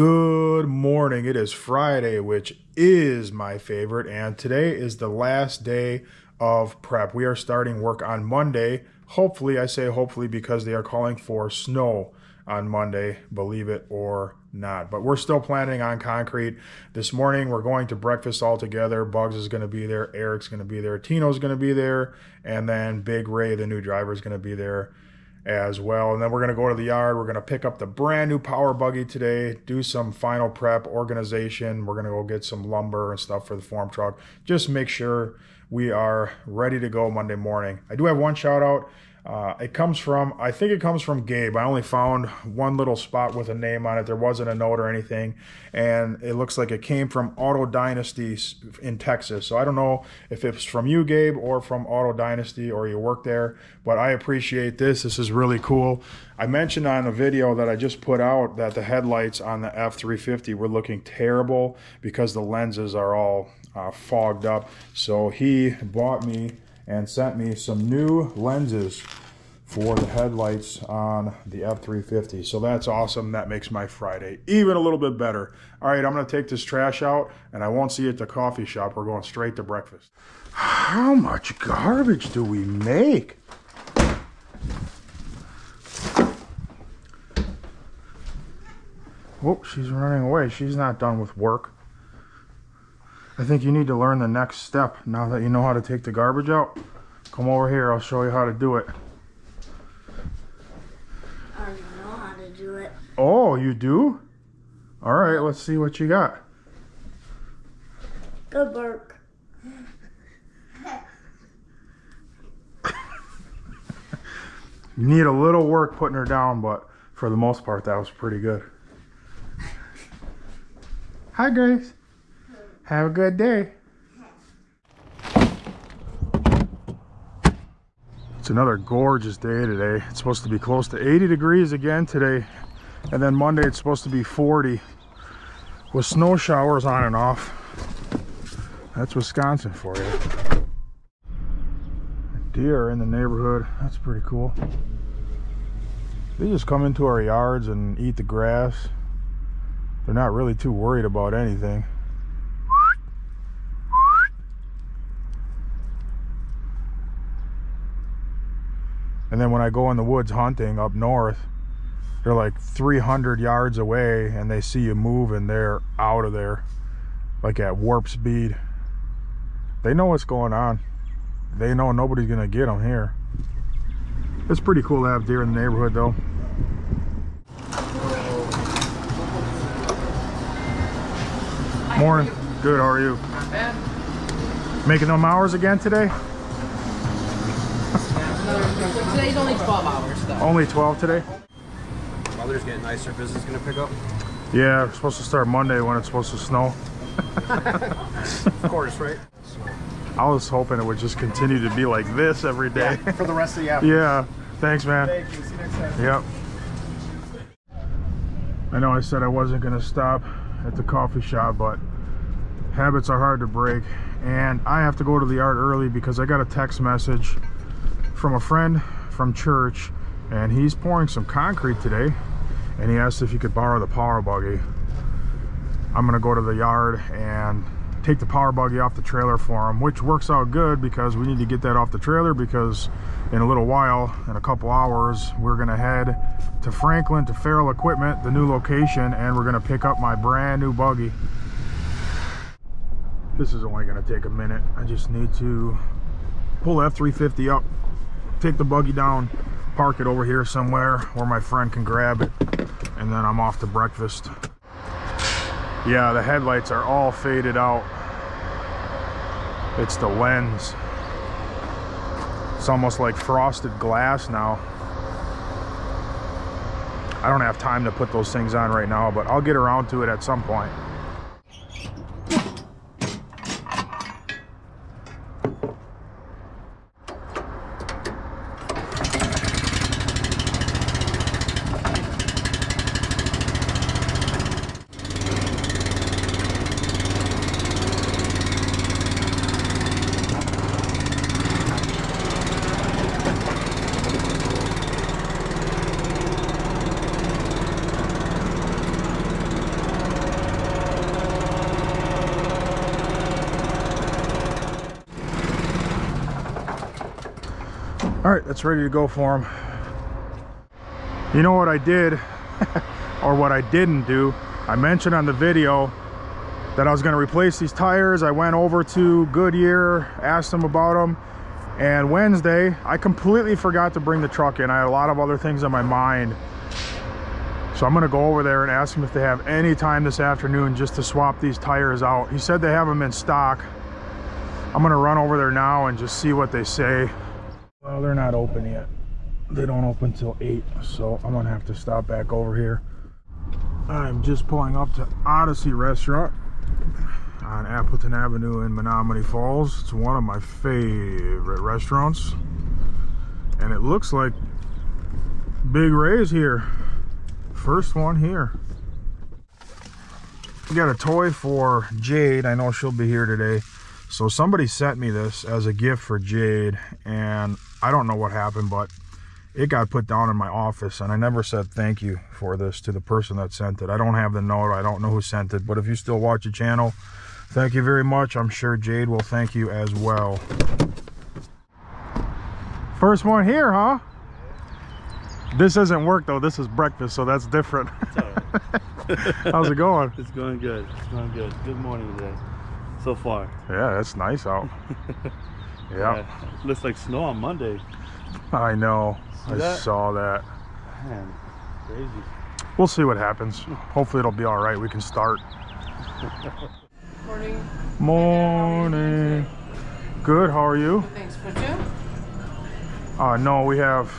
Good morning. It is Friday, which is my favorite, and today is the last day of prep. We are starting work on Monday. Hopefully, I say hopefully because they are calling for snow on Monday, believe it or not. But we're still planning on concrete. This morning, we're going to breakfast all together. Bugs is going to be there, Eric's going to be there, Tino's going to be there, and then Big Ray, the new driver, is going to be there as well. And then we're going to go to the yard. We're going to pick up the brand new power buggy today, do some final prep organization. We're going to go get some lumber and stuff for the form truck. Just make sure we are ready to go Monday morning. I do have one shout out. Uh, it comes from, I think it comes from Gabe. I only found one little spot with a name on it. There wasn't a note or anything. And it looks like it came from Auto Dynasty in Texas. So I don't know if it's from you, Gabe, or from Auto Dynasty or you work there. But I appreciate this. This is really cool. I mentioned on a video that I just put out that the headlights on the F350 were looking terrible because the lenses are all uh, fogged up. So he bought me and sent me some new lenses for the headlights on the F350. So that's awesome. That makes my Friday even a little bit better. All right, I'm to take this trash out and I won't see you at the coffee shop. We're going straight to breakfast. How much garbage do we make? Oh, she's running away. She's not done with work. I think you need to learn the next step now that you know how to take the garbage out. Come over here, I'll show you how to do it. I already know how to do it. Oh, you do? All right, let's see what you got. Good work. You need a little work putting her down, but for the most part, that was pretty good. Hi, Grace. Have a good day. It's another gorgeous day today. It's supposed to be close to 80 degrees again today. And then Monday it's supposed to be 40 with snow showers on and off. That's Wisconsin for you. Deer in the neighborhood. That's pretty cool. They just come into our yards and eat the grass. They're not really too worried about anything. And then when I go in the woods hunting up north, they're like 300 yards away and they see you move and they're out of there like at warp speed. They know what's going on. They know nobody's going to get them here. It's pretty cool to have deer in the neighborhood though. Morning. Good, how are you? Making them hours again today? Today's only 12 hours though. Only 12 today? Weather's getting nicer. Business gonna pick up. Yeah, we're supposed to start Monday when it's supposed to snow. Of course, right? I was hoping it would just continue to be like this every day. For the rest of the afternoon. Yeah, thanks, man. Thank you. See you next time. Yep. I know I said I wasn't going to stop at the coffee shop, but habits are hard to break. And I have to go to the yard early because I got a text message from a friend from church, and he's pouring some concrete today. And he asked if he could borrow the power buggy. I'm to go to the yard and take the power buggy off the trailer for him, which works out good because we need to get that off the trailer because in a little while, in a couple hours, we're gonna head to Franklin to Farrell Equipment, the new location, and we're gonna pick up my brand new buggy. This is only gonna take a minute. I just need to pull the F350 up, take the buggy down, park it over here somewhere where my friend can grab it, and then I'm off to breakfast. Yeah, the headlights are all faded out. It's the lens. It's almost like frosted glass now. I don't have time to put those things on right now, but I'll get around to it at some point. That's ready to go for him. You know what I did, or what I didn't do? I mentioned on the video that I was going to replace these tires. I went over to Goodyear, asked them about them, and Wednesday I completely forgot to bring the truck in. I had a lot of other things on my mind. So I'm going to go over there and ask them if they have any time this afternoon just to swap these tires out. He said they have them in stock. I'm going to run over there now and just see what they say. They're not open yet. They don't open till 8, so I'm going to have to stop back over here. I'm just pulling up to Odyssey Restaurant on Appleton Avenue in Menomonee Falls. It's one of my favorite restaurants. And it looks like Big Ray's here. First one here. We got a toy for Jade. I know she'll be here today. So somebody sent me this as a gift for Jade and I don't know what happened, but it got put down in my office and I never said thank you for this to the person that sent it. I don't have the note. I don't know who sent it, but if you still watch the channel, thank you very much. I'm sure Jade will thank you as well. First one here, huh? This isn't work though. This is breakfast, so that's different. How's it going? It's going good. It's going good. Good morning today. So far. Yeah, that's nice out. Yeah, Looks like snow on Monday. I know. See I that? saw that. Man, crazy. We'll see what happens. Hopefully it'll be all right. We can start. Morning. Morning. Good. How are you? Thanks for two. Uh, no, we have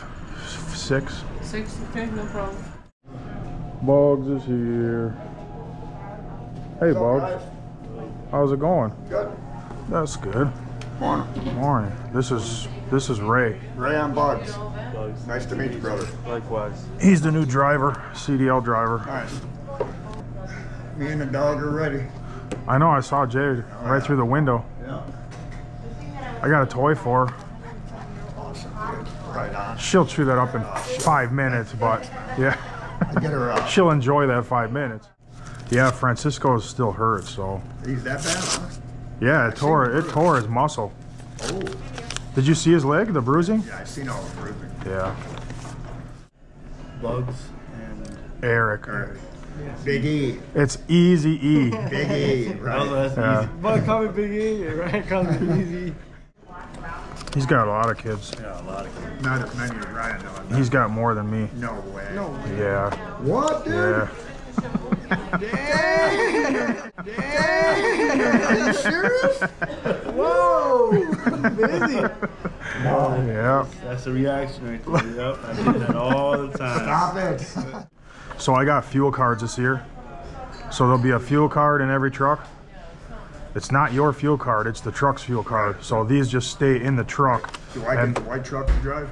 six. Six. Okay, no problem. Bugs is here. Hey, Bugs. How's it going? Good. That's good. Morning. Morning. This is this is Ray. Ray on Bugs. Bugs. Nice to meet you, brother. Likewise. He's the new driver, CDL driver. Nice. Me and the dog are ready. I know. I saw Jade right through the window. Yeah. I got a toy for her. Awesome. Good. Right on. She'll chew that up in five minutes, but yeah, I get her up. she'll enjoy that five minutes. Yeah, Francisco is still hurt, so He's that bad, huh? Yeah, it tore it tore his muscle. Oh. Did you see his leg, the bruising? Yeah, I seen all the bruising. Yeah, Bugs and Eric. Or Big E. It's easy E. Big E. Right. that's Yeah. easy. Bug call me Big E, right? Call me easy. He's got a lot of kids. Yeah, a lot of kids. Not as many as Ryan, though. He's got more than me. No way. No. Way. Yeah, What, dude? yeah. Are you serious? Whoa. Busy. Yeah. That's the reaction right there. Yep. I do that all the time. Stop it. So I got fuel cards this year. So there'll be a fuel card in every truck. It's not your fuel card, it's the truck's fuel card. So these just stay in the truck. Do I get the white truck to drive?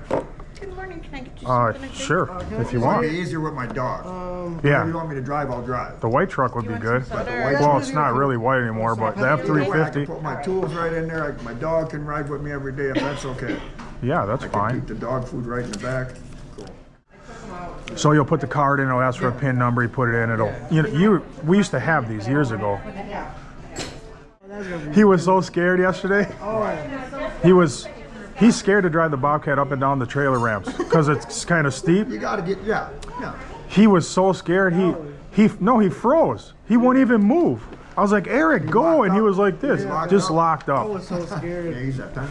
Good morning. Can I get you Uh, something? I think? sure, if you It'll want. be easier with my dog. Whatever you Yeah, want me to drive, I'll drive. the white truck would be good. But the white Well, it's not really white anymore, but the That way I can F-350, put my tools right in there. I- My dog can ride with me every day if that's okay. yeah, that's I can fine. keep the dog food right in the back. Cool. So you'll put the card in, it'll ask for a PIN number, you put it in, it'll, you know, you, we used to have these years ago. He was so scared yesterday. He was, he's scared to drive the Bobcat up and down the trailer ramps because it's kind of steep. You gotta get, yeah, yeah. He was so scared, he, he, no, he froze. He won't even move. I was like, Eric, go, and he was like this, locked just up? locked up. so scared. Yeah, he's that time.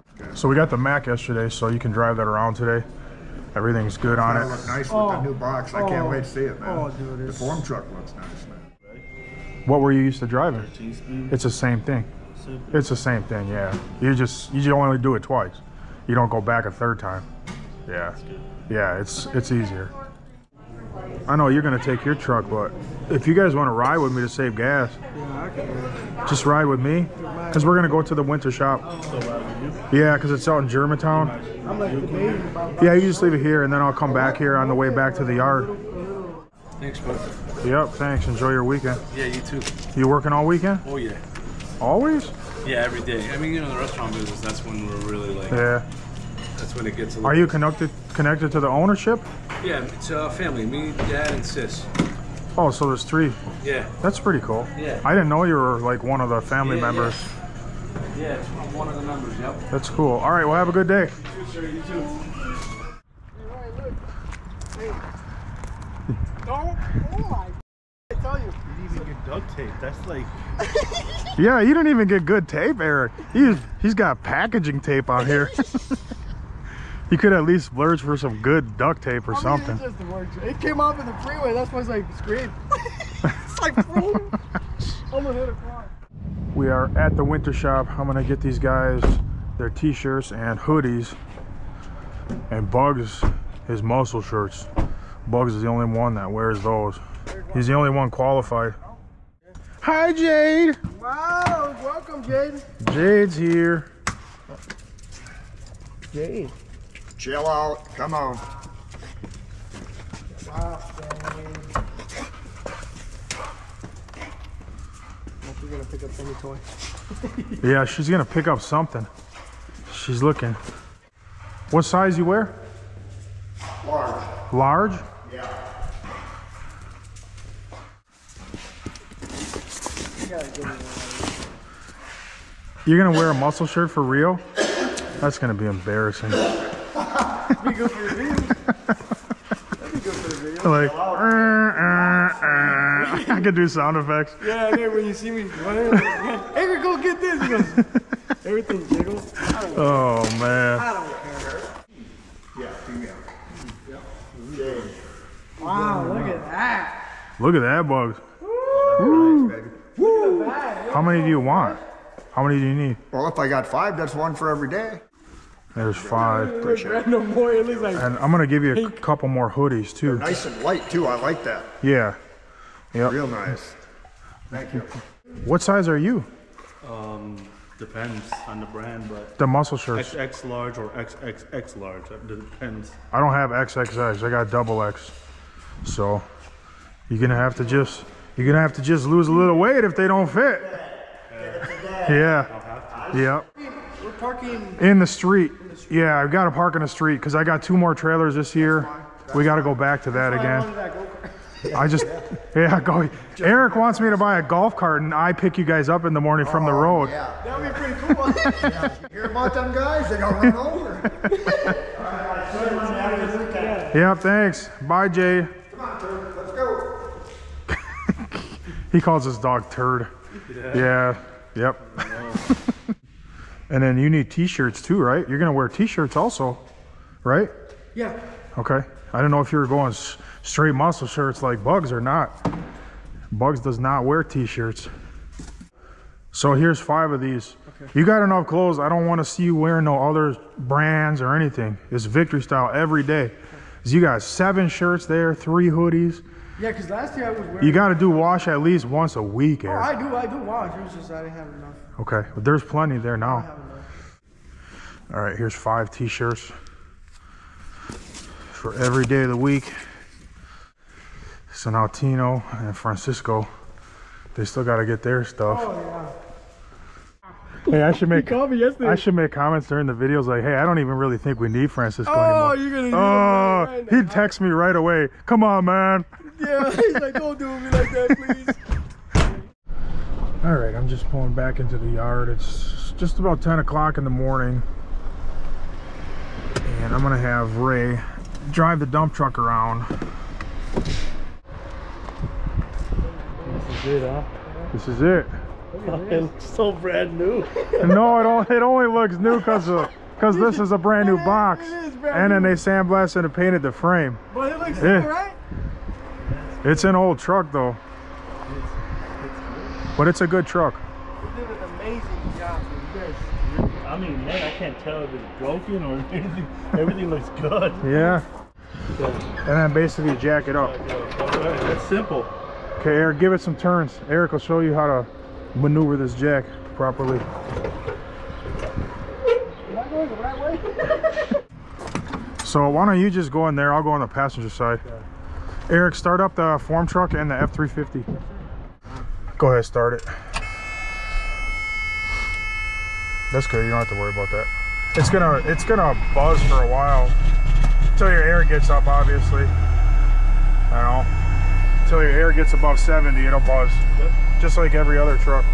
So we got the Mack yesterday, so you can drive that around today. Everything's good on That'll it. look nice with the new box. I can't oh. wait to see it, man. Oh, dude, The it's- form truck looks nice, man. What were you used to driving? It's the same thing. It's the same thing, yeah. You just you just only do it twice. You don't go back a third time. Yeah. Yeah, it's it's easier. I know you're gonna take your truck, but if you guys want to ride with me to save gas, Yeah, just ride with me, cause we're gonna go to the winter shop. Yeah, cause it's out in Germantown. I'm like debating about Yeah, you just leave it here, and then I'll come back here on the way back to the yard. Thanks, bud. Yep, thanks. Enjoy your weekend. Yeah, you too. You working all weekend? Oh, yeah. Always? Yeah, every day. I mean, you know, the restaurant business, that's when we're really like, Yeah. that's when it gets a little. Are you connected connected to the ownership? Yeah, it's a family. Me, dad, and sis. Oh, so there's three. Yeah. That's pretty cool. Yeah. I didn't know you were like one of the family Yeah, members. Yeah, it's one of the numbers, yep. That's cool. All right, well, have a good day. Sure, you too. Don't. Oh my. I tell you. You didn't even get duct tape. That's like Yeah, you didn't even get good tape, Eric. He's he's got packaging tape on here. you could at least splurge for some good duct tape or I mean, something. It just works. It came off in the freeway. That's why it's like scream. it's like boom. Almost hit a car. We are at the winter shop. I'm gonna get these guys their t-shirts and hoodies. And Bugs his muscle shirts. Bugs is the only one that wears those. He's the only one qualified. Hi Jade! Wow. Welcome, Jade. Jade's here. Jade. Chill out. Come on. Wow, you're gonna pick up any toy. Yeah, she's gonna pick up something. She's looking. What size you wear? Large. Large? Yeah. You gotta give me one. You're gonna wear a muscle shirt for real? That's gonna be embarrassing. Be good for your views. That'd be good for the video. Like, "Uh, uh, uh." I could do sound effects. Yeah, and then when you see me running, Eric, go get this. He goes, everything jiggles. I don't, Oh man. I don't care. Yeah, female. Wow, look at that. Look at that bug. Nice, baby. Look. How many do you want? How many do you need? Well, if I got five, that's one for every day. There's five. Appreciate it. No more. It looks like And I'm gonna give you a couple more hoodies too. Nice and light too. I like that. Yeah. Yep. Real nice. Thank you. What size are you? um depends on the brand, but The muscle shirts. XX large or XXX large. That depends. I don't have XXX. I got double X. So you're gonna have to just you're gonna have to just lose a little weight if they don't fit. Yeah. Yep. we're parking. In the street. Yeah, I've got to park in the street because I got two more trailers this year. We got to go back to that again. that. I just, yeah, go. Eric wants me to buy a golf cart and I pick you guys up in the morning from the oh, road. Yeah. That'd be pretty cool. You hear about them guys? They got run over. Yep, thanks. Bye, Jay. Come on, Turd. Let's go. He calls his dog Turd. Yeah, yep. and then you need t-shirts too, right? You're gonna wear t-shirts also, right? yeah. Okay. I don't know if you were going straight muscle shirts like Bugs or not. Bugs does not wear t-shirts. So here's five of these. You got enough clothes. I don't want to see you wearing no other brands or anything. It's victory style every day. 'Cause You got seven shirts there, three hoodies. Yeah, because last year I was wearing. You got to do wash at least once a week, Oh, Eric. I do. I do wash. It was just I didn't have enough. Okay, but there's plenty there I now. have enough. All right, here's five t-shirts for every day of the week. So now Tino and Francisco, they still got to get their stuff. Oh yeah. Hey, I should make Called me yesterday. I should make comments during the videos like, "Hey, I don't even really think we need Francisco Oh, anymore." you're gonna Oh, right he'd text me right away. Come on, man. Yeah, he's like, don't do me like that, please. All right, I'm just pulling back into the yard. It's just about 10 o'clock in the morning. And I'm gonna have Ray drive the dump truck around. This is it, huh? This is it. It looks so brand new. No, it, all, it only looks new because because this is a brand new box. It is brand And then they sandblasted and painted the frame. But it looks Yeah. good, right? It's an old truck though. But it's a good truck. You did an amazing job with this. I mean, man, I can't tell if it's broken or anything. Everything looks good. Yeah. And then basically jack it up. That's simple. Okay, Eric, give it some turns. Eric will show you how to maneuver this jack properly. Am I going the right way? So why don't you just go in there? I'll go on the passenger side. Eric, start up the form truck and the F-350. Go ahead, start it. That's good. You don't have to worry about that. It's gonna it's gonna buzz for a while until your air gets up. Obviously, I know. Until your air gets above 70, it'll buzz, just like every other truck.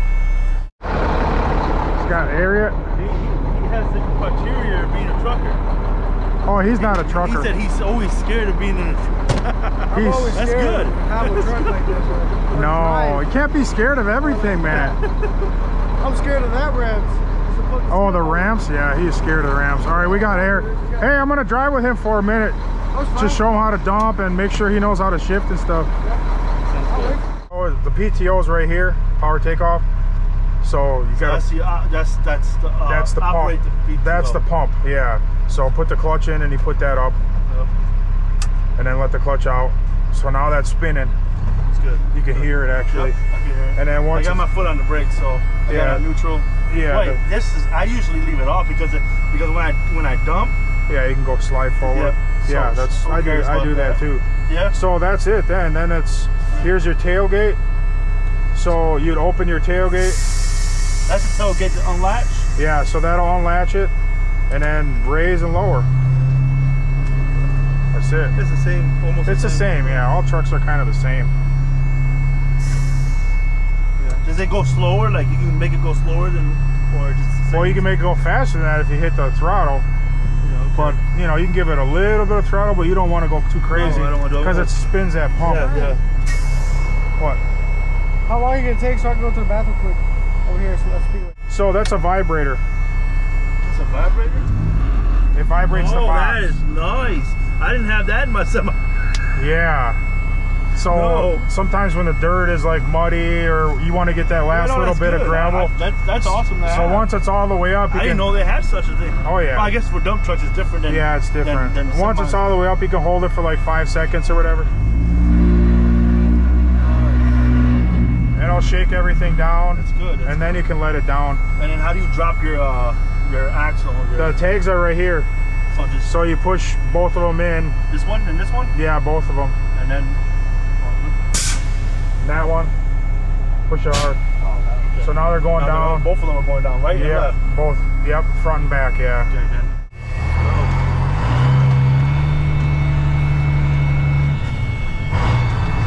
He's got air yet? He, he, he has the criteria of being a trucker. Oh, he's not a trucker. He said he's always scared of being in a truck. He's- always That's scared good. to Have a truck like this. or- or no, drive. you can't be scared of everything, man. I'm scared of that Rams. It's a fucking Oh, the small- ramps? Yeah, he's scared of the ramps. All right, we got air. Hey, I'm gonna drive with him for a minute. That's fine. Just show him how to dump and make sure he knows how to shift and stuff. Oh, the PTO's right here, power takeoff. So you got That's the uh, that's that's the uh, that's the pump. the That's the pump. Yeah. So put the clutch in and he put that up, Yep, and then let the clutch out. So now that's spinning. it's good. You can hear it actually. Yep, I can hear it. And then once I got my foot on the brake, so I Yeah. neutral. Yeah, Wait, the- this is I usually leave it off because it, because when I when I dump, Yeah, you can go slide forward. Yep. So- Yeah, that's I do I do that that? too. yeah, So that's it then. Then it's here's your tailgate. So you'd open your tailgate. that's the tailgate to unlatch. Yeah, so that'll unlatch it and then raise and lower. That's it. It's the same, almost. It's the same, yeah. All trucks are kind of the same. Yeah. Does it go slower? Like you can make it go slower than, or just the? Well, you can make it go faster than that if you hit the throttle. Yeah, okay. But you know, you can give it a little bit of throttle, but you don't want to go too crazy I don't wanna because it spins that pump. yeah, yeah. What? How long are you gonna take so I can go to the bathroom quick? Over here, so let's speak. So that's a vibrator. It's a vibrator. It vibrates the oh, box. that is nice. I didn't have that in my semi. Yeah. So No. sometimes when the dirt is like muddy or you want to get that last know, little bit of gravel. I- that's that's awesome. To so have. once it's all the way up, you I can, didn't know they had such a thing. Oh, yeah. Well, I guess for dump trucks it's different than. yeah, it's different. than once it's all the way up, you can hold it for like five seconds or whatever. And it'll shake everything down, That's good. That's and then you can let it down. And then how do you drop your uh your axle? Your, The tags are right here, so just so you push both of them in. this one and this one, Yeah, both of them. and then. That one, push it hard. Oh, okay. So now they're going Now they're- down. Both of them are going down, right Yeah, both. Yep, front and back. Yeah. Okay, then.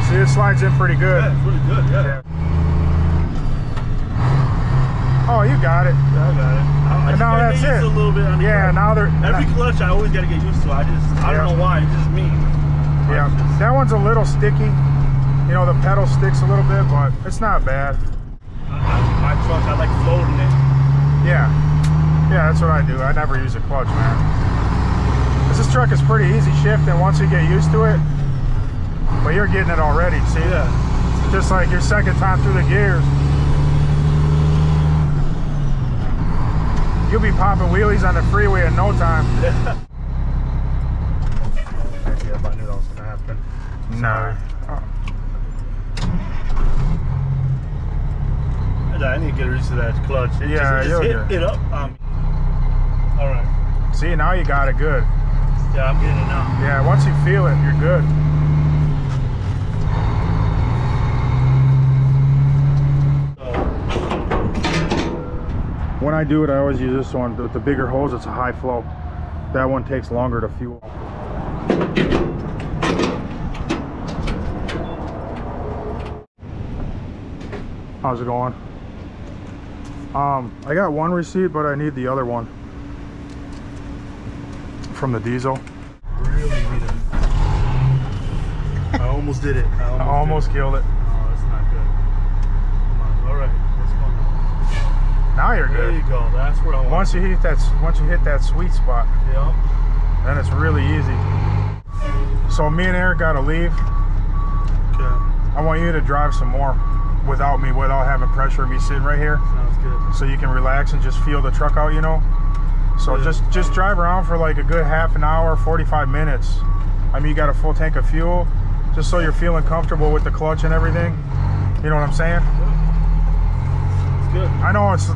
See, it slides in pretty good. Yeah, it's really good. Yeah. Oh, you got it. Yeah, I got it. I, I And just now that's it. a little bit on the Yeah, clutch. now they're. Every clutch I always gotta get used to. I just I Yeah. don't know why. It's just me. Yeah, just- that one's a little sticky. You know, the pedal sticks a little bit, but it's not bad. I, I, my truck, I like floating it. Yeah, yeah, that's what I do. I never use a clutch, man. 'Cause this truck is pretty easy shifting once you get used to it. But you're getting it already. See, Yeah. just like your second time through the gears. You'll be popping wheelies on the freeway in no time. Yeah, I knew that was gonna happen. Nah. I need to get used to that clutch. It Yeah, just, just get- hit it up. Um, all right. See, now you got it good. Yeah, I'm getting it now. Yeah, once you feel it, you're good. When I do it, I always use this one. With the bigger hose, it's a high flow. That one takes longer to fuel. How's it going? Um, I got one receipt, but I need the other one from the diesel. Really need it. I almost did it. I almost, I almost killed it. it. Oh, that's not good. Come on. All right. Let's go. Now you're There you good. go. That's where I want. Once you hit that, once you hit that sweet spot, Yeah. then it's really easy. So me and Eric gotta leave. Okay. I want you to drive some more without me, without having pressure of me sitting right here, Sounds good. so you can relax and just feel the truck out. You know. So Yeah. just just drive around for like a good half an hour, 45 minutes. I mean, you got a full tank of fuel, just so you're feeling comfortable with the clutch and everything. You know what I'm saying? It's good. I know it's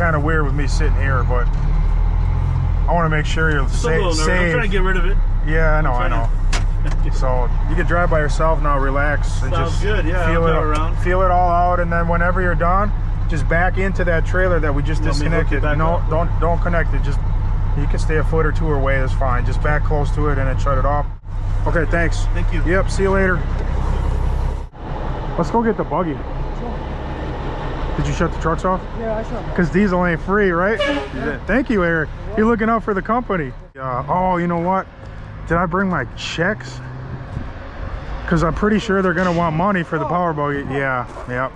kind of weird with me sitting here, but I want to make sure you're Just safe. I'm trying to get rid of it. Yeah, I know, I know. So you can drive by yourself now, relax, and Sounds just good, yeah, feel it around. feel it all out, and then whenever you're done, just back into that trailer that we just You want me to hook it disconnected. No, up? don't don't connect it. Just you can stay a foot or two away. That's fine. Just back close to it and then shut it off. Okay, thanks. Thank you. Yep. See you later. Let's go get the buggy. Did you shut the trucks off? Yeah, I shot. Because diesel ain't free, right? Yeah. Thank you, Eric. You're looking out for the company. Uh, oh, you know what? Did I bring my checks? Because I'm pretty sure they're going to want money for the power buggy. Yeah, yep.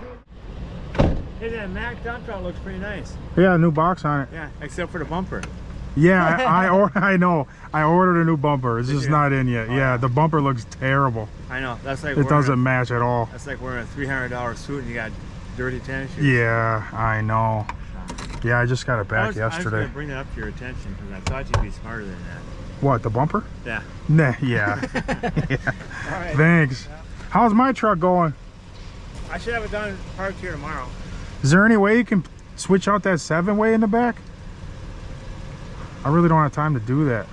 Hey, that Mack dump truck looks pretty nice. Yeah, new box on it. Yeah, except for the bumper. Yeah, I I, or, I know. I ordered a new bumper. It's just you? not in yet. Yeah, the bumper looks terrible. I know. That's like It doesn't A, match at all. that's like wearing a three hundred dollar suit and you got dirty tennis shoes. Yeah, I know. Yeah, I just got it back I was yesterday. gonna bring that up to your attention because I thought you'd be smarter than that. What, the bumper? Yeah. Nah, yeah. All right. Thanks. How's my truck going? I should have it done parked here tomorrow. Is there any way you can switch out that seven way in the back? I really don't have time to do that.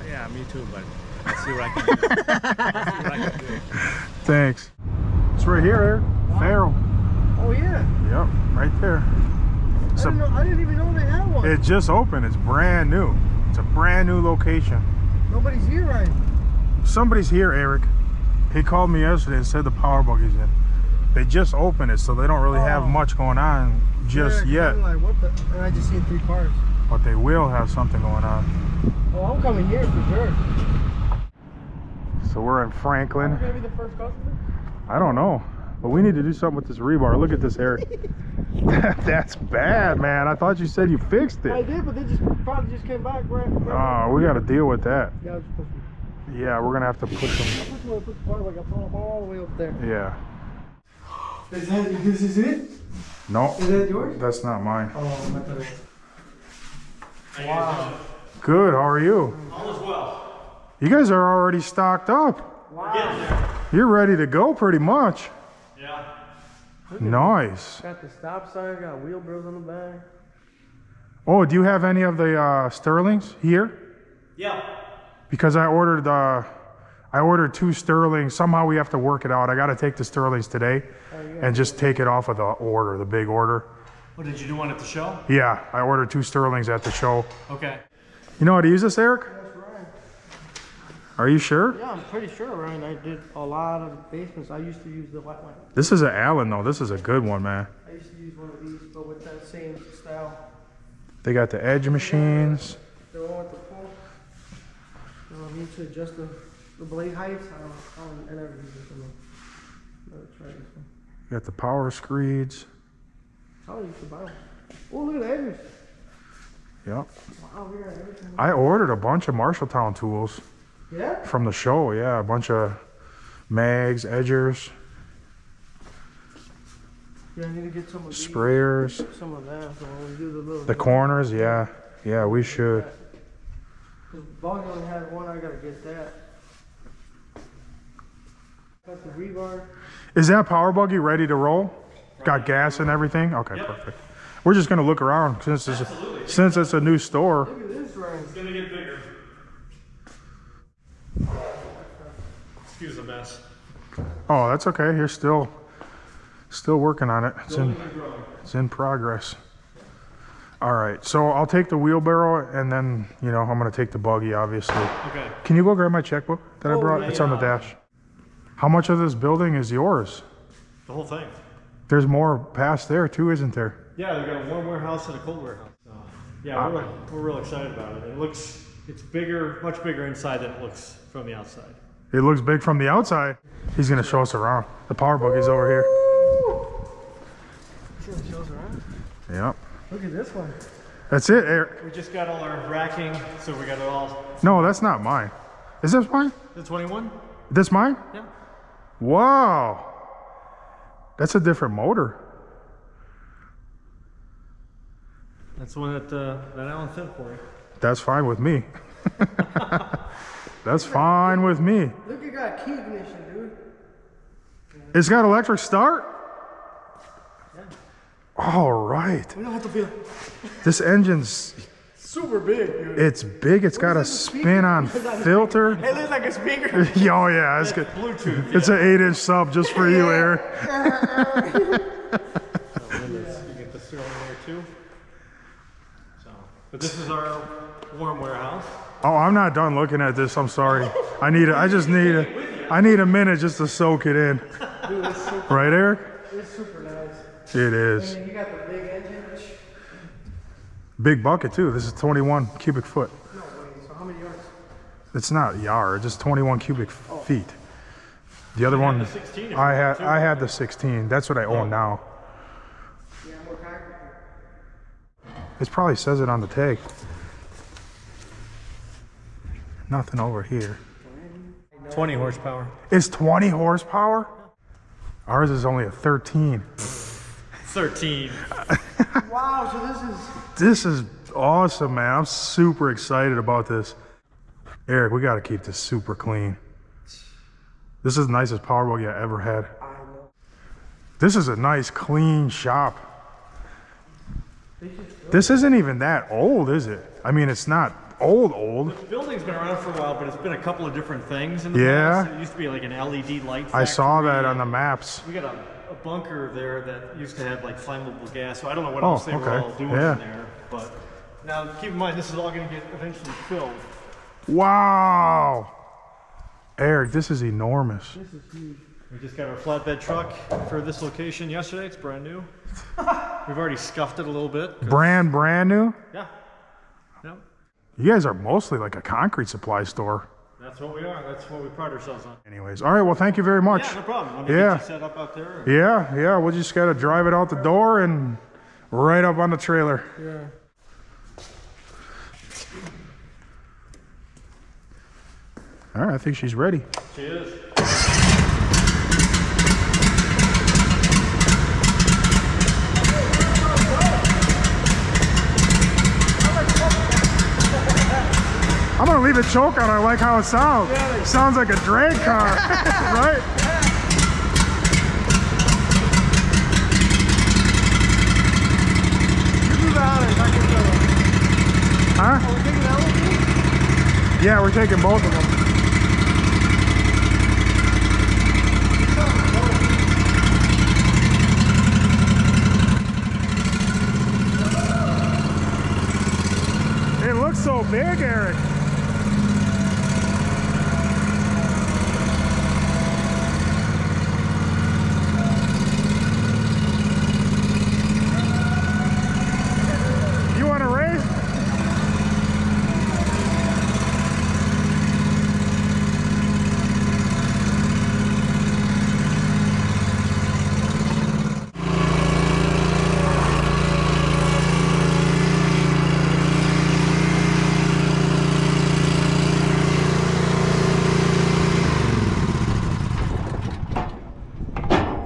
Oh, yeah, me too, but I'll see what I can do. I'll see what I can do. Thanks. It's right here, Eric. Farrell. Oh yeah. Yep, right there. I So- didn't, know, I didn't even know they had one. It just opened. It's brand new. It's a brand new location. Nobody's here, right? Somebody's here, Eric. He called me yesterday and said the power buggy's in. They just opened it, so they don't really have Oh. much going on just Yeah, yet. Like, what the? And I just seen three cars. But they will have something going on. Oh, I'm coming here for sure. So we're in Franklin. gonna be the first customer. I don't know. But we need to do something with this rebar. Look at this, Eric. That's bad, man. I thought you said you fixed it. I did, but they just probably just came back right. right Oh, we got to deal with that. Yeah, I was. Yeah, we're going to have to push them. I pushed my put the bar like I put them all the way up there. Yeah. Is that this is it? No, Is that yours? that's not mine. Oh, I thought. Wow. Good. How are you? All is well. You guys are already stocked up. Wow. You're ready to go pretty much. Yeah. Nice. Got the stop sign. Got wheelbarrows on the back. Oh, do you have any of the uh, Sterlings here? Yeah. Because I ordered uh, I ordered two Sterlings. Somehow we have to work it out. I got to take the Sterlings today and just take it off of the order, the big order. What did you do one at the show? Yeah, I ordered two Sterlings at the show. Okay. You know how to use this, Eric? Are you sure? Yeah, I'm pretty sure, Ryan. I did a lot of basements. I used to use the white one. This is an Allen though. This is a good one, man. I used to use one of these, but with that same style. They got the edge machines. The one with the pull. No, I need to adjust the, the blade heights. I don't, I don't, I never use this one. Never tried this one. Got the power screeds. I don't use the bottom. Oh, look at the edges. Yep. Wow, we got everything. I ordered a bunch of Marshalltown tools Yeah? from the show. Yeah, a bunch of mags, edgers, Yeah, I need to get some of these. sprayers, Some of that. So when we do the little. the corners. Yeah, yeah, we should. Because Boggy only had one, I gotta get that. Got the rebar. Is that power buggy ready to roll? Got gas and everything? Okay, perfect. We're just gonna look around since it's a, since it's a new store. Look at this, Ryan. gonna get bigger. Excuse the mess. Oh, that's okay. You're still still working on it. It's in it's in progress. All right, so I'll take the wheelbarrow and then you know I'm gonna take the buggy, obviously. Okay. Can you go grab my checkbook that I Oh, brought? yeah, It's on the dash. How much of this building is yours? The whole thing. There's more past there too, isn't there? Yeah, they've got a warm warehouse and a cold warehouse. So, yeah, we're, ah. we're real excited about it. It looks, it's bigger, much bigger inside than it looks from the outside. It looks big from the outside. He's gonna show us around. The power buggy's over here. See what shows around? Yep. Look at this one. That's it, Eric. We just got all our racking, so we got it all. No, that's not mine. Is this mine? The 21? This mine? Yeah. Wow. That's a different motor. That's the one that, uh, that Allen sent for you. That's fine with me. That's fine with me. Look, it got key ignition, dude. It's got electric start? All right. We don't have to be This engine's super big, dude. it's big. It's got a spin on filter. It looks like a speaker. oh yeah, it's good. Bluetooth. It's an eight inch sub just for you, Eric. You get the Sterling there too. So, but this is our warm warehouse. Oh, I'm not done looking at this. I'm sorry. I need a, I just need a, I need a minute just to soak it in. Dude, Right, Eric? it's super nice. It is. And then you got the big engine, Big bucket too. This is 21 cubic foot. no way, so how many yards? It's not yards, it's 21 cubic oh. feet. The other had one, the 16 if you I had, to. I had the 16. That's what I own now. Yeah, more concrete. It probably says it on the tag. Nothing over here. 20 horsepower. It's 20 horsepower? Ours is only a 13. 13. Wow, so this is, This is awesome, man. I'm super excited about this. Eric, we got to keep this super clean. This is the nicest power buggy I ever had. This is a nice, clean shop. This isn't even that old, is it? I mean, it's not old, old. The building's been around for a while, but it's been a couple of different things in the Yeah. past. It used to be like an LED light I saw that on the maps. We got a, a bunker there that used to have like flammable gas, so I don't know what Oh, else they were all doing Yeah. in there. But now keep in mind, this is all going to get eventually filled. Wow. Eric, this is enormous. This is huge. We just got our flatbed truck for this location yesterday. It's brand new. We've already scuffed it a little bit. Brand, brand new. Yeah. You guys are mostly like a concrete supply store. That's what we are. That's what we pride ourselves on. Anyways, all right. Well, thank you very much. Yeah, no problem. Yeah. get you set up out there. Yeah, yeah. We'll just gotta drive it out the door and right up on the trailer. Yeah. All right, I think she's ready. She is. I'm gonna leave it choke on. I like how it sounds. Sounds like a drag car, right? Give me the honors, I can tell them. Huh? Are we taking that one too? Yeah, we're taking both of them. It looks so big, Eric. You want to race?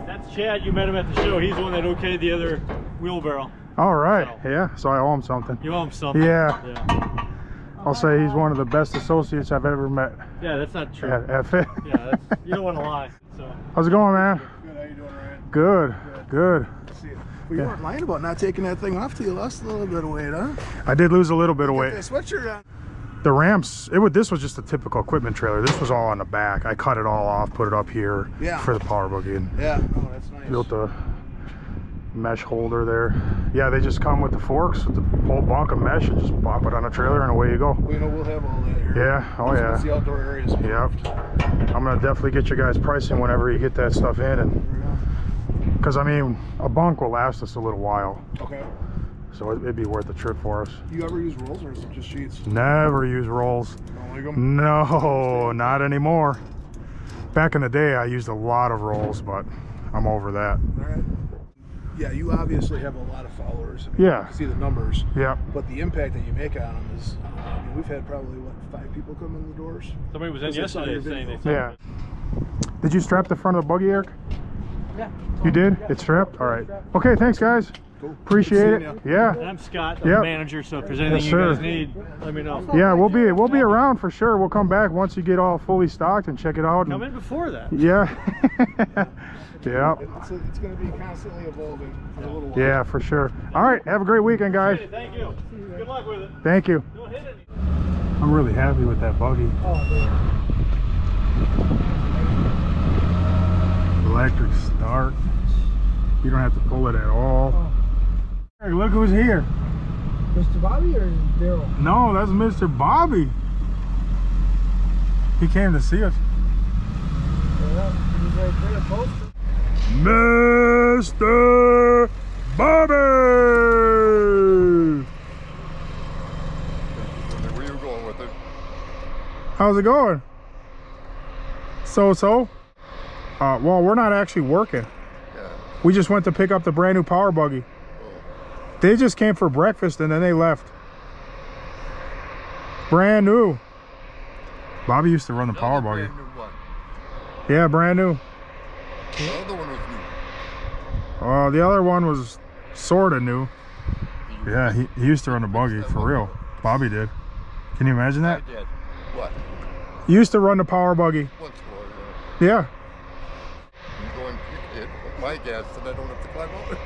That's Chad. You met him at the show. He's the one that okayed the other wheelbarrow. All right. So- Yeah. So I owe him something. You owe him something. Yeah. Yeah. I'll say he's one of the best associates I've ever met Yeah, that's not true. at, at Fit. Yeah, that's, you don't want to lie. So How's it going, man? Good, how you doing, Ryan? Good. Good. See you. Well, you weren't lying about not taking that thing off till you lost a little bit of weight, huh? I did lose a little bit of weight. that sweatshirt on. The ramps, it would. This was just a typical equipment trailer. This was all on the back. I cut it all off, put it up here Yeah. for the power buggy, and Yeah, oh, that's nice. built a mesh holder there. Yeah, they just come with the forks with the whole bunk of mesh and just pop it on a trailer and away you go. We know we'll have all that here. Yeah. Oh Once yeah. the outdoor areas. Yep. I'm gonna definitely get you guys pricing whenever you get that stuff in, and because I mean, a bunk will last us a little while, Okay. So it- it'd be worth the trip for us. You ever use rolls or is it just sheets? Never use rolls. Don't like them? No, not anymore. Back in the day, I used a lot of rolls, but I'm over that. All right. Yeah, you obviously have a lot of followers. I mean, Yeah. you see the numbers. Yeah. But the impact that you make on them is, uh, I mean, we've had probably, what, five people come in the doors? somebody was in I saw yesterday your saying they video. Yeah. Did you strap the front of the buggy, Eric? Yeah. You did? It's strapped? All right. Okay, thanks, guys. Cool. Appreciate it. seeing Yeah. And I'm Scott, I'm Yep. the manager, so if there's anything Yes, you sir. guys need, let me know. Yeah, we'll be we'll be around for sure. We'll come back once you get all fully stocked and check it out. Come And, in before that. yeah. yeah. It's, it's going to be constantly evolving for a little while. Yeah, for sure. All right. Have a great weekend, guys. Thank you. Good luck with it. Thank you. Don't hit. I'm really happy with that buggy. Oh. Electric start. You don't have to pull it at all. Hey, look who's here. Mr. Bobby or Daryl? No, that's Mr. Bobby. He came to see us. Yeah, he's right there, posted. Mr. Bobby! Where you going with it? How's it going? So so? Uh, well, we're not actually working. Yeah. We just went to pick up the brand new power buggy. They just came for breakfast and then they left. Brand new. Bobby used to run the power buggy. Brand new one. Yeah, brand new. The other one was new. Uh, the other one was sort of new. Yeah, he, he used to run the buggy for real. Bobby did. Can you imagine that? I did. What? He used to run the power buggy. Once more. Yeah. Uh, you go and pick it with my gas, and I don't have to climb out.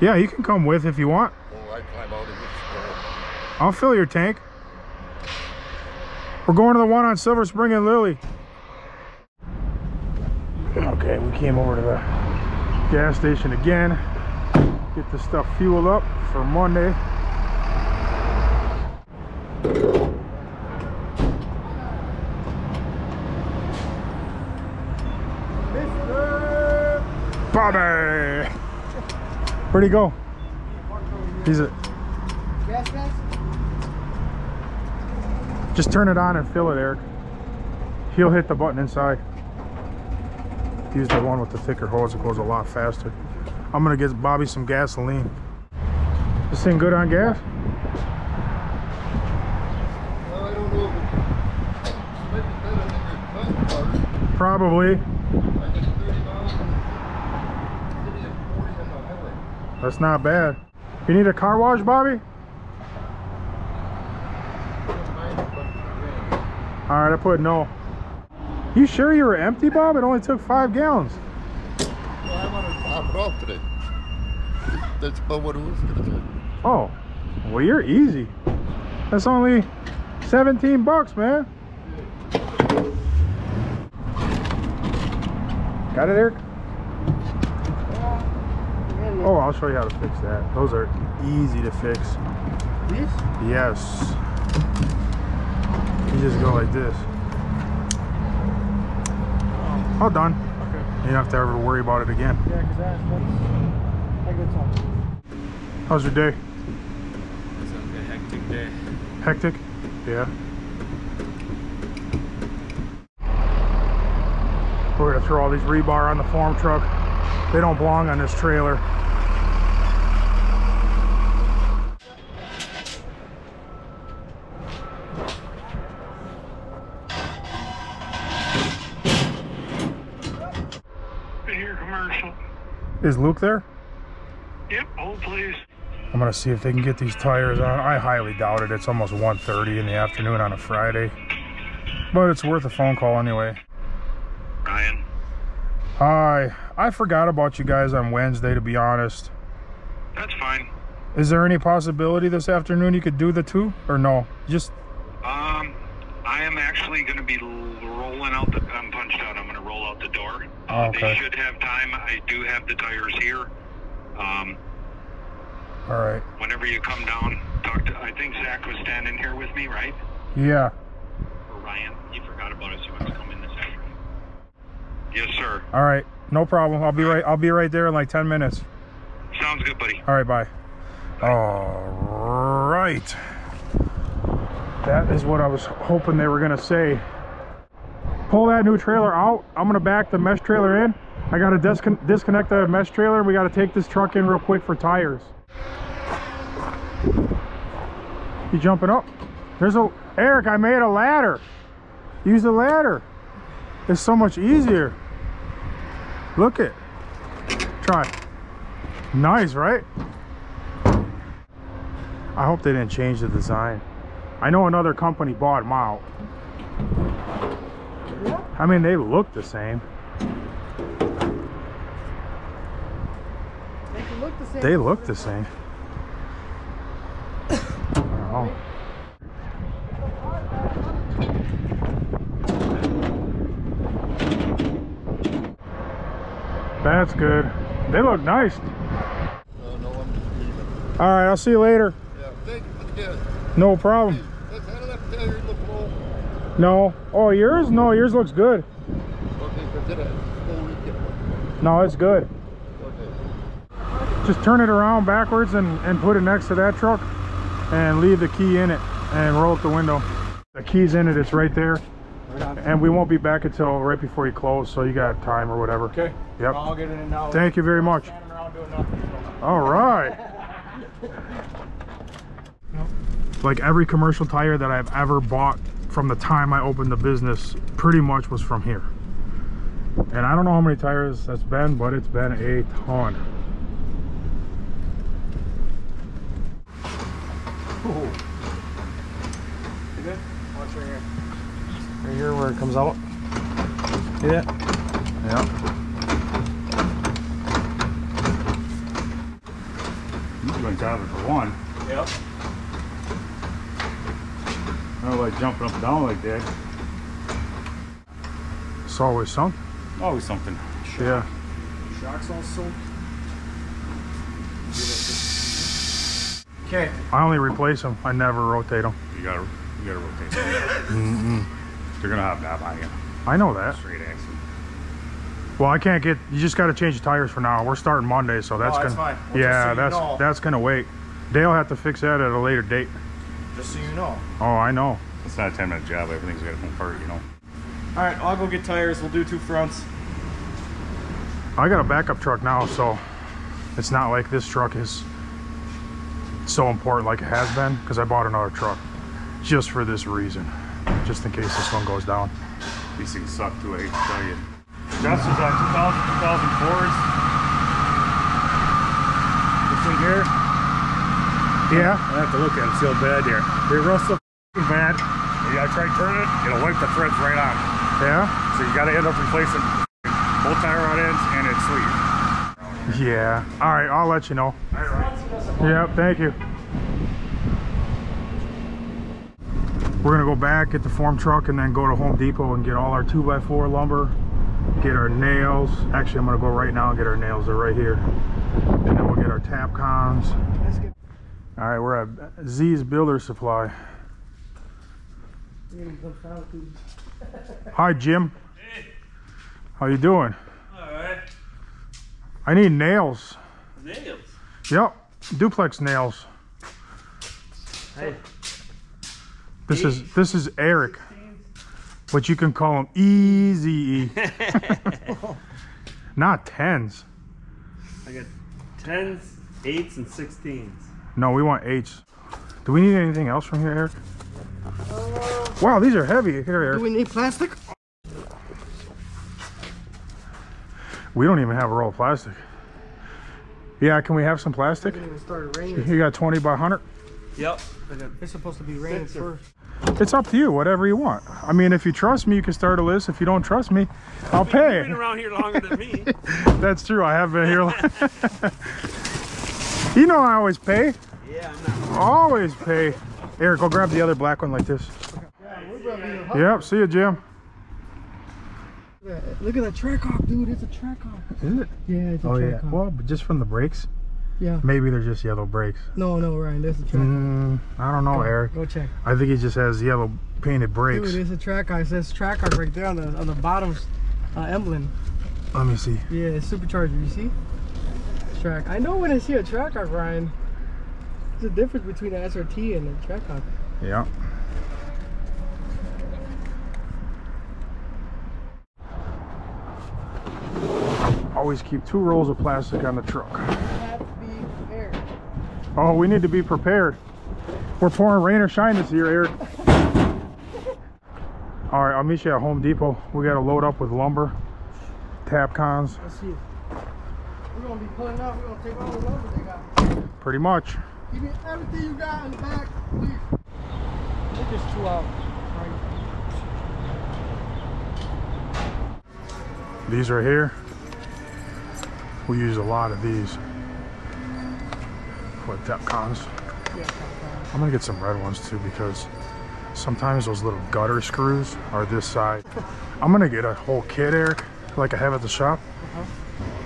Yeah, you can come with if you want. Oh, I climb out and just I'll fill your tank. We're going to the one on Silver Spring and Lily. Okay, we came over to the gas station again. Get the stuff fueled up for Monday. Bobby! Where'd he go? He's a? Just turn it on and fill it, Eric. He'll hit the button inside. Use the one with the thicker hose, it goes a lot faster. I'm gonna get Bobby some gasoline. This thing good on gas? Well, I don't know. if it might be better than your front car. Probably. I get 30 miles. City at 40 on the highway. That's not bad. You need a car wash, Bobby? All right, I put no. You sure you were empty, Bob? It only took five gallons. Well, I want to top it off today. That's about what it was going to take. Oh, well, you're easy. That's only 17 bucks, man. Got it, Eric? Oh, I'll show you how to fix that. Those are easy to fix. This? Yes. You just go like this. Oh. All done. Okay. You don't have to ever worry about it again. Yeah, because that's, that's a good song. How's your day? It's a hectic day. Hectic? Yeah. We're gonna throw all these rebar on the farm truck. They don't belong on this trailer. Is Luke there? Yep, hold please. I'm gonna see if they can get these tires on. I highly doubt it. It's almost 1.30 in the afternoon on a Friday. But it's worth a phone call anyway. Ryan. Hi. I forgot about you guys on Wednesday, to be honest. That's fine. Is there any possibility this afternoon you could do the two? Or no? Just, Um, I am actually going to be rolling out the. I'm punched out. I'm going to roll out the door. Oh, okay. They should have time. I do have the tires here. Um, alright. whenever you come down, talk to. I think Zach was standing here with me, right? Yeah. Or Ryan. He forgot about us. He wants to come in this afternoon. Yes, sir. Alright. No problem. I'll be right I'll be right there in like 10 minutes. Sounds good, buddy. Alright, bye. Alright. That is what I was hoping they were gonna say. Pull that new trailer out. I'm gonna back the mesh trailer in. I gotta discon disconnect the mesh trailer. We gotta take this truck in real quick for tires. You jumping up? There's a Eric, I made a ladder. Use the ladder. It's so much easier. Look it. Try. Nice, right? I hope they didn't change the design. I know another company bought them out. I mean, they look the same. They can look the same. They look the same. I. That's good. They look nice. Uh, no, I'm. All right, I'll see you later. Yeah, thank you for the gas. No problem. That's how that tire look low. No. Oh, yours? No, yours looks good. Okay, because it has full weekend. No, it's good. Just turn it around backwards and, and put it next to that truck and leave the key in it and roll up the window. The key's in it, it's right there. And we won't be back until right before you close, so you got time or whatever. Okay. Yep. I'll get it in now. Thank you very much. Standing around doing nothing. All right. Like every commercial tire that I've ever bought from the time I opened the business pretty much was from here. And I don't know how many tires that's been, but it's been a ton. You good? Watch right here. Right here where it comes out. See that? Yeah. You've been driving for one. Yep. I don't like jumping up and down like that. It's always something. Always something. Yeah. Shocks all soaked. Okay. I only replace them. I never rotate them. You gotta, you gotta rotate. them. mm -mm. They're gonna have that on you. I know that. Straight axle. Well, I can't get. You just got to change the tires for now. We're starting Monday, so that's Oh, that's gonna. fine. Well, just so yeah, you that's know. that's gonna wait. They'll have to fix that at a later date. Just so you know. Oh, I know. It's not a 10 minute job. Everything's got to come apart, you know. All right, I'll go get tires. We'll do two fronts. I got a backup truck now, so it's not like this truck is so important like it has been because I bought another truck just for this reason, just in case this one goes down. These things suck too, I hate to tell you. Gus is on 2000, 2004s. This one here, Yeah, I have to look at them, see how bad they're. They rust so bad. You gotta try to turn it, it'll wipe the threads right on. yeah, So you gotta end up replacing both tire rod ends and its sleeve. yeah. All right, I'll let you know. All right. Yep, thank you. We're gonna go back, get the form truck, and then go to Home Depot and get all our 2x4 lumber, get our nails. Actually, I'm gonna go right now and get our nails. They're right here. And then we'll get our Tapcons. All right, we're at Z's Builder Supply. Hi, Jim. How you doing? Alright. I need nails. Nails. Yep, duplex nails. Hey. This is this is Eric, but you can call him Easy. Not tens. I got tens, eights, and sixteens. No, we want eights. Do we need anything else from here, Eric? Wow, these are heavy. Here, Do we need plastic? We don't even have a roll of plastic. Yeah, can we have some plastic? Even. You got 20 by 100? Yep. It's supposed to be raining first. It's up to you, whatever you want. I mean, if you trust me, you can start a list. If you don't trust me, I'll pay. You've been around here longer than me. That's true. I have been here. you know I always pay. yeah, I'm not. Always pay. Eric, go grab the other black one like this. Yep, see you, Jim. Look at that Trackhawk, dude. It's a Trackhawk. Is it? Yeah, it's a Oh, track yeah. off. Well, but just from the brakes. Yeah. Maybe they're just yellow brakes. No, no, Ryan, there's a track. Mm, I don't know, Eric. Go check. I think he just has yellow painted brakes. Dude, it's a Trackhawk. It says Trackhawk right there on the on the bottom uh, emblem. Let me see. Yeah, it's supercharger. You see? Track. I know when I see a Trackhawk, Ryan. There's a difference between an SRT and a Trackhawk. Yeah. Always keep two rolls of plastic on the truck. Have to be fair. Oh, we need to be prepared. We're pouring rain or shine this year, Eric. All right, I'll meet you at Home Depot. We got to load up with lumber, Tapcons, Let's see. We're gonna be pulling up. We're gonna take all the lumber they got. pretty much. Give me everything you got in the back. Leave. We're just two out. Right. These right here, we use a lot of these for Tapcons. I'm gonna get some red ones too because sometimes those little gutter screws are this side. I'm gonna get a whole kit, Eric, like I have at the shop, uh-huh.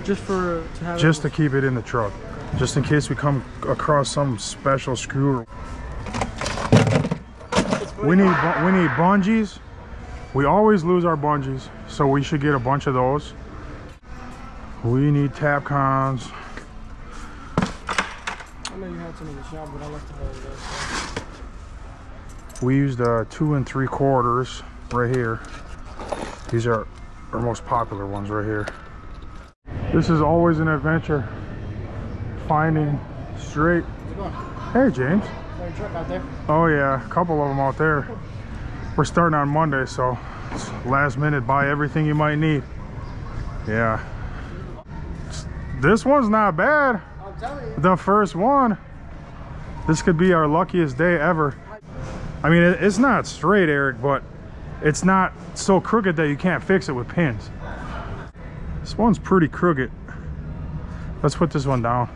Just for to have. just to keep it in the truck, just in case we come across some special screw. We need we need bungees. We always lose our bungees, so we should get a bunch of those. We need Tapcons. I know you had some in the shop, but I left it over We used uh, two and three quarters right here. These are our most popular ones right here. This is always an adventure. Finding straight. Hey, James. Oh yeah, a couple of them out there. We're starting on Monday, so last minute. Buy everything you might need. Yeah. This one's not bad. The first one. This could be our luckiest day ever. I mean, it's not straight, Eric, but it's not so crooked that you can't fix it with pins. This one's pretty crooked. Let's put this one down.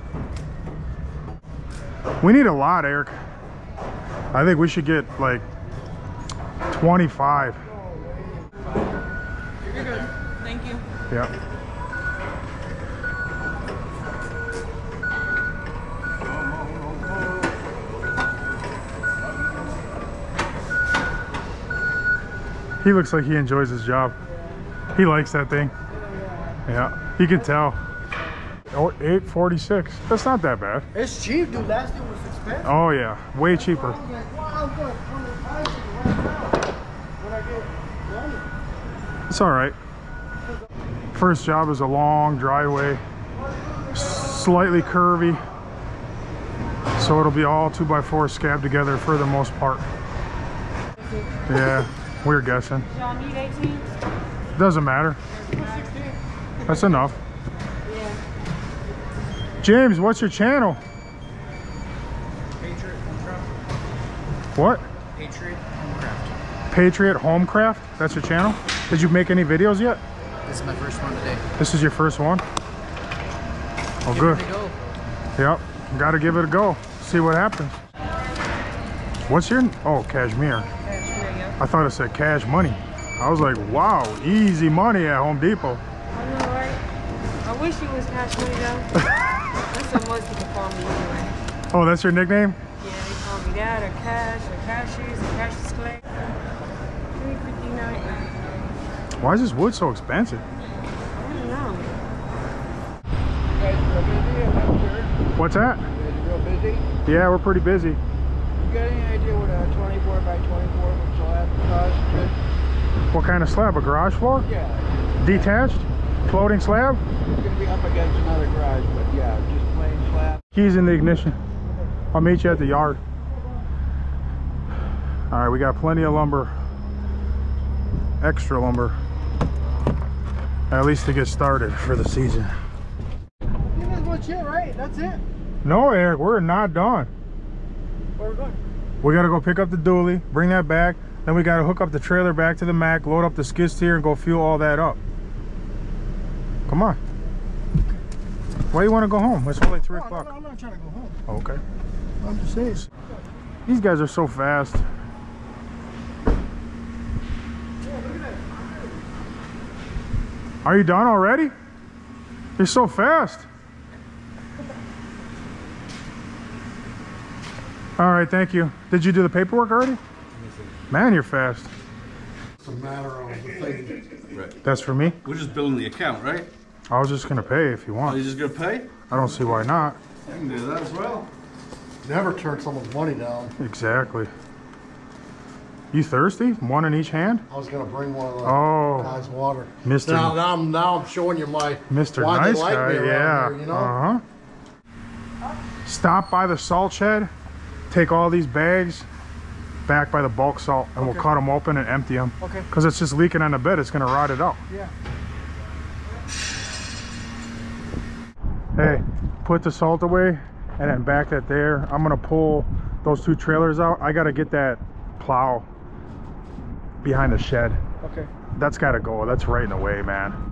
We need a lot, Eric. I think we should get like 25. You're good. Thank you. Yeah. He looks like he enjoys his job. He likes that thing. Yeah, you can tell. Oh, 846. That's not that bad. It's cheap, dude. Last year was expensive. Oh yeah, way cheaper. I was like, wow, I'm going to buy it right now. When I get money. It's all right. First job is a long driveway, slightly curvy. So it'll be all two by four scabbed together for the most part. Yeah, we're guessing. Y'all need 18? Doesn't matter. That's enough. James, what's your channel? Patriot Homecraft. What? Patriot Homecraft. Patriot Homecraft? That's your channel? Did you make any videos yet? This is my first one today. This is your first one? Oh, good. go. Yep, gotta give it a go. See what happens. What's your, oh, cashmere. I thought it said cash money. I was like, wow, easy money at Home Depot. I know, right? I wish it was cash money though. That's what most people call me anyway. Oh, that's your nickname? Yeah, they call me that or cash or cashiers or cash display. 359 Why is this wood so expensive? I don't know. What's that? Real busy? Yeah, we're pretty busy. You got any idea what a 24 by 24 would slab cost? What kind of slab? A garage floor? Yeah, Detached? Floating slab? it's gonna be up against another garage, but yeah, just plain slab. Keys in the ignition. I'll meet you at the yard. All right, we got plenty of lumber. Extra lumber. At least to get started for the season. What's it, right? That's it. No, Eric, we're not done. Where we going? We gotta go pick up the dually, bring that back. Then we gotta hook up the trailer back to the Mack, load up the skid steer, and go fuel all that up. Come on. Why do you want to go home? It's only three No, no, o'clock. no, I'm not trying to go home. Oh, okay. I'm just saying. These guys are so fast. Are you done already? You're so fast. All right, thank you. Did you do the paperwork already? Man, you're fast. It's a matter of the thing. Right. That's for me. We're just building the account, right? I was just gonna pay if you Are want. you just gonna pay? I don't see why not. I can do that as well. Never turn someone's money down. Exactly. You thirsty? One in each hand? I was gonna bring one of the Oh. guys water. Mr. Now, now I'm now I'm showing you my Mr. why they Nice like Guy, me around yeah. here, you know? Uh huh. Stop by the salt shed, take all these bags back by the bulk salt, and we'll cut them open and empty them. Okay. Because it's just leaking on the bed, it's gonna rot it out. Yeah. Hey, put the salt away and then back that there. I'm gonna pull those two trailers out. I gotta get that plow behind the shed. Okay. That's gotta go. That's right in the way, man.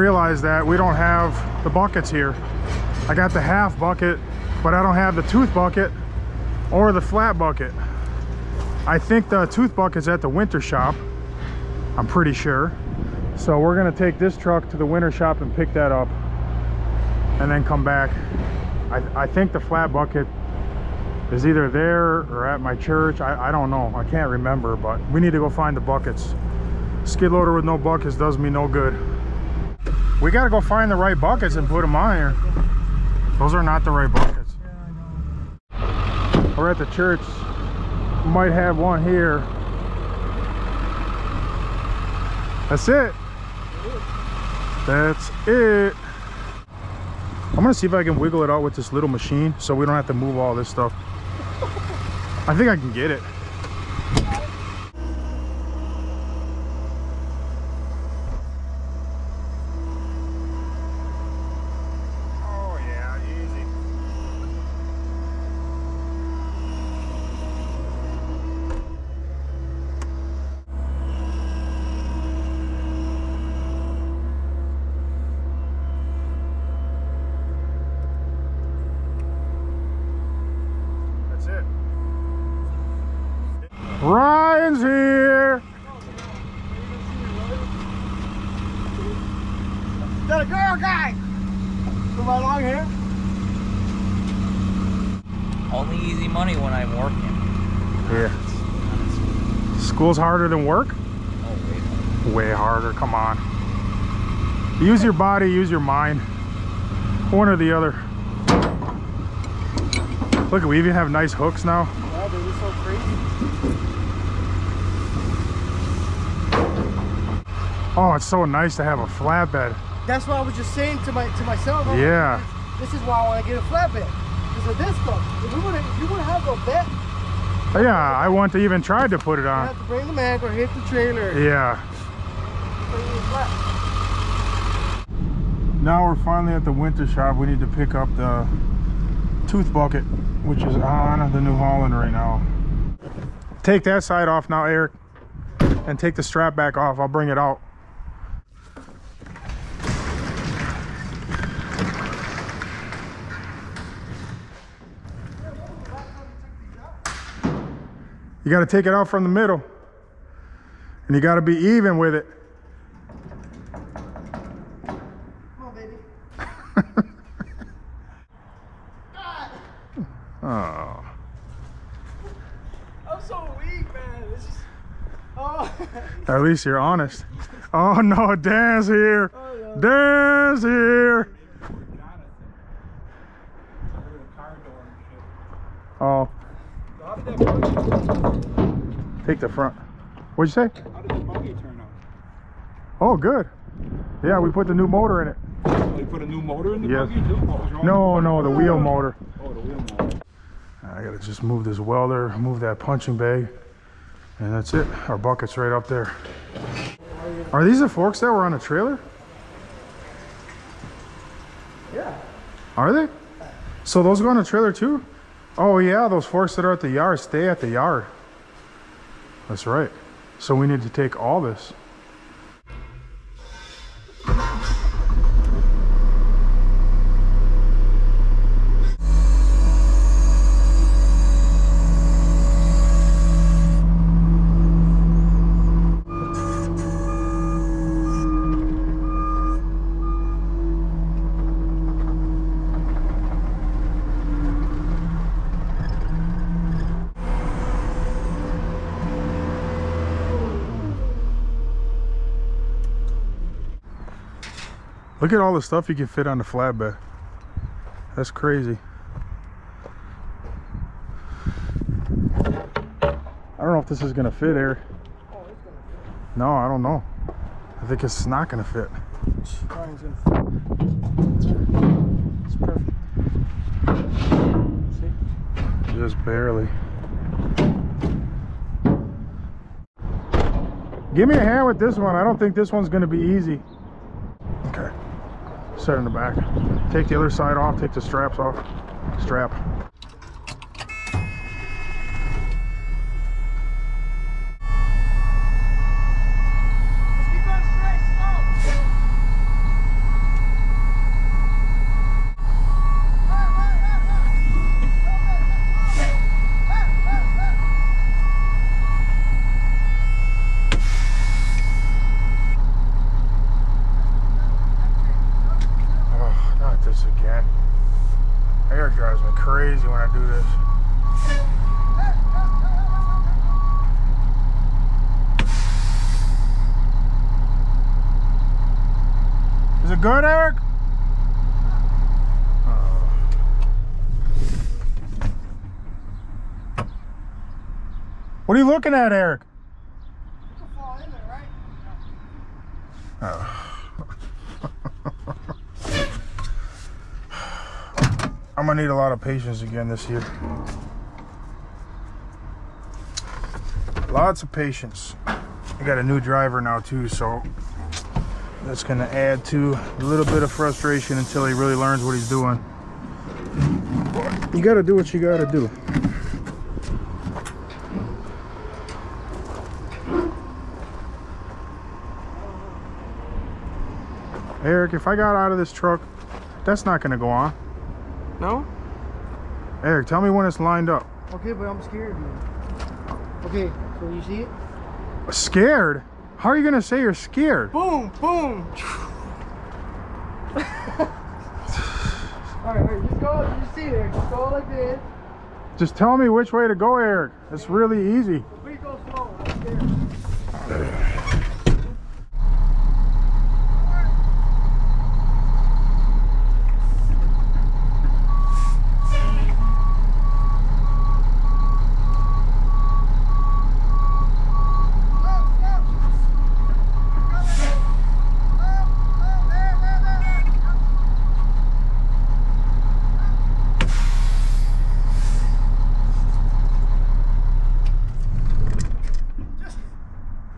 I realized that we don't have the buckets here. I got the half bucket, but I don't have the tooth bucket or the flat bucket. I think the tooth bucket's at the winter shop. I'm pretty sure. So we're gonna take this truck to the winter shop and pick that up and then come back. I, I think the flat bucket is either there or at my church. I, I don't know. I can't remember, but we need to go find the buckets. Skid loader with no buckets does me no good. We got to go find the right buckets and put them on here. Those are not the right buckets. We're at the church. Might have one here. That's it. That's it. I'm gonna see if I can wiggle it out with this little machine so we don't have to move all this stuff. I think I can get it. Oh yeah, easy. That's it. Ryan's here. That a girl guy. Come along here. Only easy money when I'm working. Yeah. School's harder than work? Way harder, come on. Use your body, use your mind. One or the other. Look, we even have nice hooks now. Yeah, dude, it's so crazy. Oh, it's so nice to have a flatbed. That's what I was just saying to my to myself. I'm like, Yeah. This is why I want to get a flatbed. Because of this stuff. If we would have, if you would have a bed, Oh, yeah, I want to even try to put it you on. have to bring the mag or hit the trailer. Yeah. Bring it flat. Now we're finally at the winter shop. We need to pick up the tooth bucket, which is on the New Holland right now. Take that side off now, Eric, and take the strap back off. I'll bring it out. You got to take it out from the middle. And you got to be even with it. Come on, baby. Oh. I'm so weak, man. It's just, oh. At least you're honest. Oh no, Dan's here. Dan's here. Oh. Take the front. What'd you say? How did the buggy turn out? Oh, good. Yeah, we put the new motor in it. They put a new motor in the Yes. buggy too? What was wrong No, with no, the wheel motor. Oh, the wheel motor. I gotta just move this welder, move that punching bag, and that's it. Our bucket's right up there. Are these the forks that were on the trailer? Yeah. Are they? So those go on the trailer too? Oh yeah, those forks that are at the yard stay at the yard. That's right. So we need to take all this. Look at all the stuff you can fit on the flatbed. That's crazy. I don't know if this is gonna fit here. No, I don't know. I think it's not gonna fit. It's perfect. Just barely. Give me a hand with this one. I don't think this one's gonna be easy. Set in the back. Take the other side off, take the straps off. Strap. Just keep going straight, slow. it good, Eric? Looking at, Eric? I'm gonna need a lot of patience again this year. Lots of patience. I got a new driver now too, so that's gonna add to a little bit of frustration until he really learns what he's doing. You gotta do what you gotta do. Eric, if I got out of this truck, that's not gonna go on. No? Eric, tell me when it's lined up. Okay, but I'm scared. Man. Okay, so you see it? Scared? How are you gonna say you're scared? Boom, boom. Alright, alright, just go, you see there, just go like this. Just tell me which way to go, Eric. It's really easy. Please go slow, I'm scared.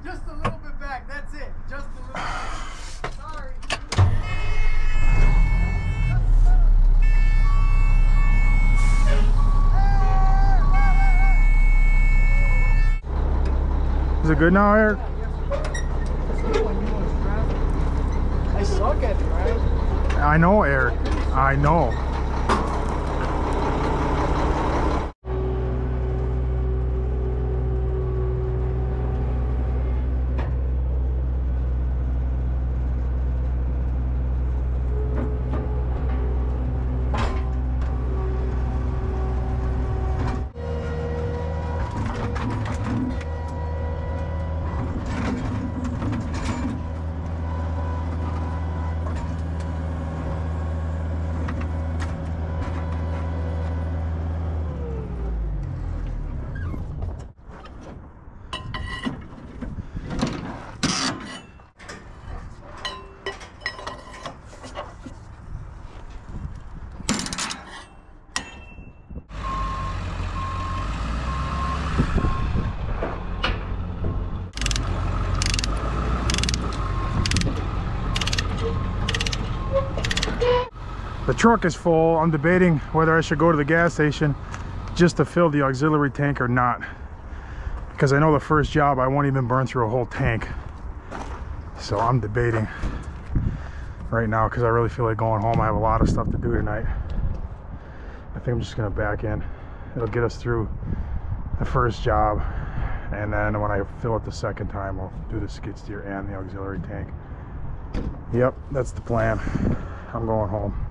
Just a little bit back, that's it. Just a little bit. Sorry. Is it good now, Eric? I suck at it, right? I know, Eric. I know. The truck is full. I'm debating whether I should go to the gas station just to fill the auxiliary tank or not. Because I know the first job I won't even burn through a whole tank. So I'm debating right now because I really feel like going home. I have a lot of stuff to do tonight. I think I'm just gonna back in. It'll get us through the first job. And then when I fill it the second time, I'll do the skid steer and the auxiliary tank. Yep, that's the plan. I'm going home.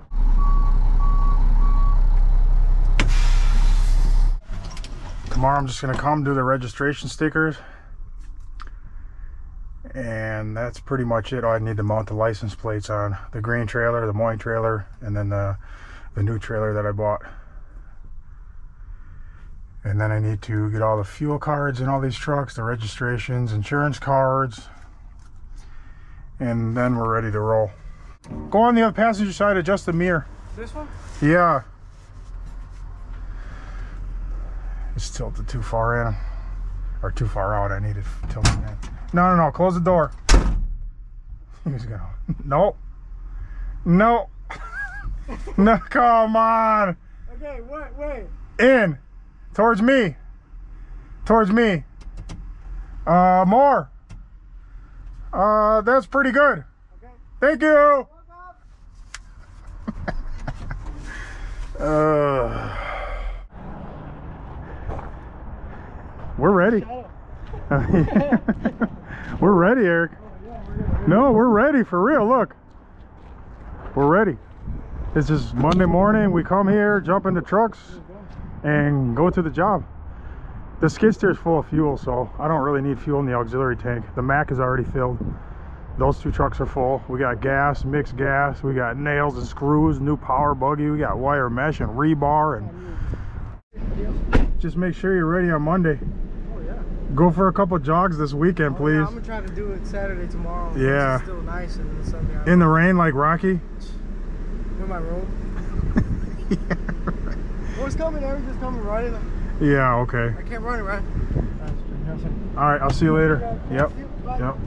Tomorrow I'm just gonna come do the registration stickers. And that's pretty much it. I need to mount the license plates on the green trailer, the Moine trailer, and then the, the new trailer that I bought. And then I need to get all the fuel cards in all these trucks, the registrations, insurance cards. And then we're ready to roll. Go on the other passenger side, adjust the mirror. This one? Yeah. It's tilted too far in. Or too far out. I need it tilted in. No, no, no. Close the door. He's gonna. No. No. no, come on. Okay, wait, wait. In. Towards me. Towards me. Uh, more. Uh, that's pretty good. Okay. Thank you. uh, we're ready. we're ready, Eric. No, we're ready for real. Look, we're ready. It's just Monday morning. We come here, jump in the trucks, and go to the job. The skid steer is full of fuel, so I don't really need fuel in the auxiliary tank. The Mack is already filled. Those two trucks are full. We got gas, mixed gas. We got nails and screws, new power buggy. We got wire mesh and rebar. And just make sure you're ready on Monday. Yeah. Go for a couple jogs this weekend, Oh, yeah, please. I'm gonna try to do it Saturday tomorrow. Yeah. It's still nice and Sunday. In the rain like Rocky. in my room. What's coming? Everything's coming running. Yeah, okay. I can't run it, right? All right, I'll see you later. Yep. Yep.